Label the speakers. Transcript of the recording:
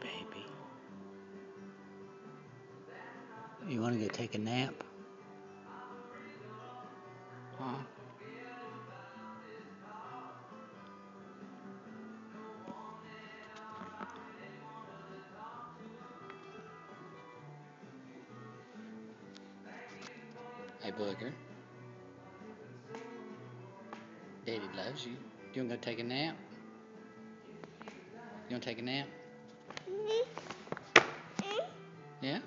Speaker 1: baby. You want to go take a nap? Huh? Hey, Booger. Daddy loves you. You want to go take a nap? You want to take a nap? Yeah?